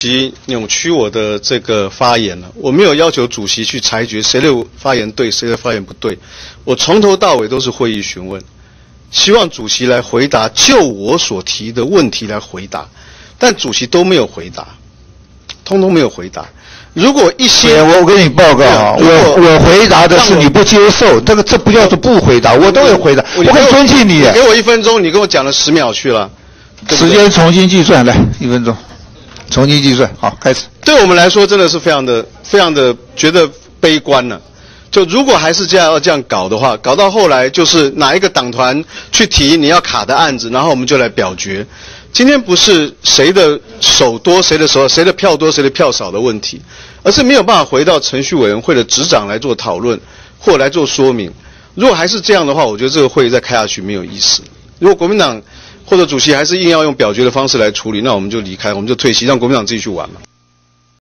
席扭曲我的这个发言了，我没有要求主席去裁决谁的发言对，谁的发言不对，我从头到尾都是会议询问，希望主席来回答，就我所提的问题来回答，但主席都没有回答，通通没有回答。如果一些我我跟你报告啊，我我回答的是你不接受，这个这不叫做不回答，我都有回答，我很尊敬你。给我一分钟，你跟我讲了十秒去了，时间重新计算，来一分钟。重新计算，好，开始。对我们来说，真的是非常的、非常的觉得悲观了。就如果还是这样要这样搞的话，搞到后来就是哪一个党团去提你要卡的案子，然后我们就来表决。今天不是谁的手多、谁的手、谁的票多、谁的票少的问题，而是没有办法回到程序委员会的执掌来做讨论或来做说明。如果还是这样的话，我觉得这个会议再开下去没有意思。如果国民党。或者主席还是硬要用表决的方式来处理，那我们就离开，我们就退席，让国民党自己去玩嘛。